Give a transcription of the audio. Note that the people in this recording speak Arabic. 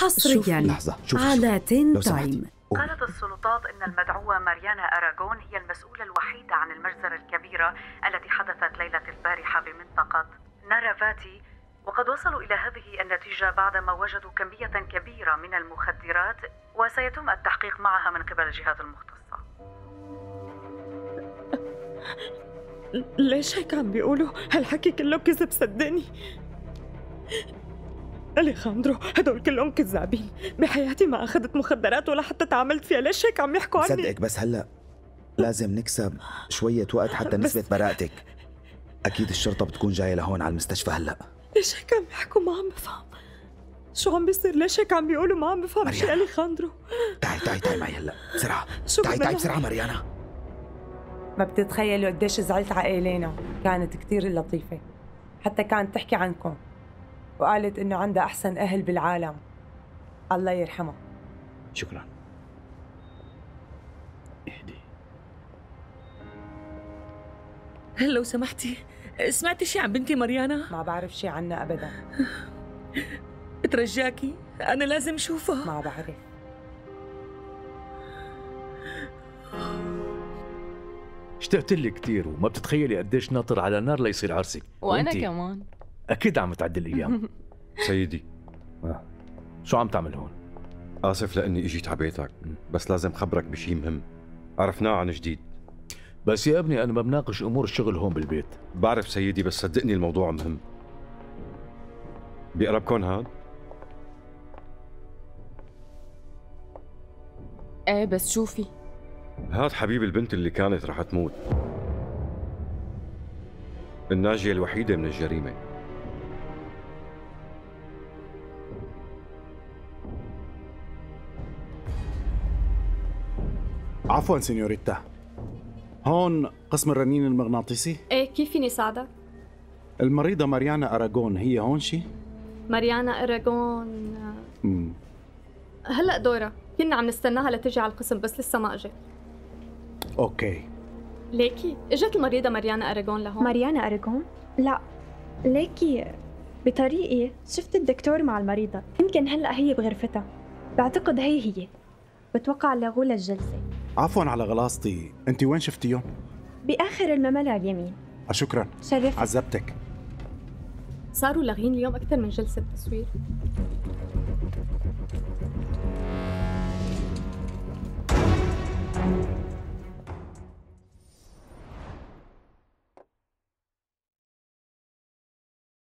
حصريا لحظة شوف على تين. تايم قالت السلطات إن المدعوة ماريانا أراغون هي المسؤولة الوحيدة عن المجزرة الكبيرة التي حدثت ليلة البارحه بمنطقة نارافاتي. وقد وصلوا إلى هذه النتيجة بعدما وجدوا كمية كبيرة من المخدرات وسيتم التحقيق معها من قبل الجهات المختصه ليش هيك عم بيقولوا؟ هالحكي كله كذب صدقني. أليخاندرو هدول كلهم كذابين. بحياتي ما أخذت مخدرات ولا حتى تعاملت فيها. ليش هيك عم يحكوا عني؟ صدقك بس هلأ لازم نكسب شوية وقت حتى بس- نثبت براءتك. أكيد الشرطة بتكون جاية لهون على المستشفى هلأ. ليش هيك عم يحكوا؟ ما عم بفهم. شو عم بيصير؟ ليش هيك عم بيقولوا ما عم بفهم؟ شيء مريم. أليخاندرو؟ تعي تعي تعي معي هلأ. بسرعة. شو تعي تعي؟ بسرعة مريانا ما بتتخيلوا قديش زعلت على إيلينا. كانت كتير لطيفة. حتى كانت تحكي عنكم. وقالت إنه عندها أحسن أهل بالعالم. الله يرحمها شكرا. لو سمحتي سمعتي شي عن بنتي مريانا؟ ما بعرف شي عنها أبدا. بترجاكي أنا لازم أشوفها. ما بعرف. اشتقت لك كثير وما بتتخيلي قديش ناطر على نار ليصير عرسك. وأنا وإنتي؟ كمان. أكيد عم تعدي الأيام. سيدي. آه. شو عم تعمل هون؟ آسف لأني إجيت على بيتك بس لازم خبرك بشي مهم. عرفناه عن جديد. بس يا ابني أنا ما بناقش أمور الشغل هون بالبيت. بعرف سيدي بس صدقني الموضوع مهم. بيقربكن هاد؟ إيه بس شوفي هاد حبيب البنت اللي كانت رح تموت. الناجية الوحيدة من الجريمة. عفوا سينيوريتا. هون قسم الرنين المغناطيسي. إيه كيف فيني ساعدك؟ المريضة ماريانا أراغون هي هون شي؟ ماريانا أراغون. مم. هلا دورة كنا عم نستناها لتجي على القسم بس لسه ما إجت. أوكي. ليكي إجت المريضة ماريانا أراغون لهون؟ ماريانا أريغون؟ لا. ليكي بطريقي شفت الدكتور مع المريضة. يمكن هلأ هي بغرفتها. بعتقد هي هي. بتوقع لغوا لها الجلسة. عفوا على غلاصتي. أنت وين شفتيهم؟ بآخر الممر على اليمين. آه، شكرا. شرفت. عذبتك. صاروا لاغين اليوم أكثر من جلسة تصوير.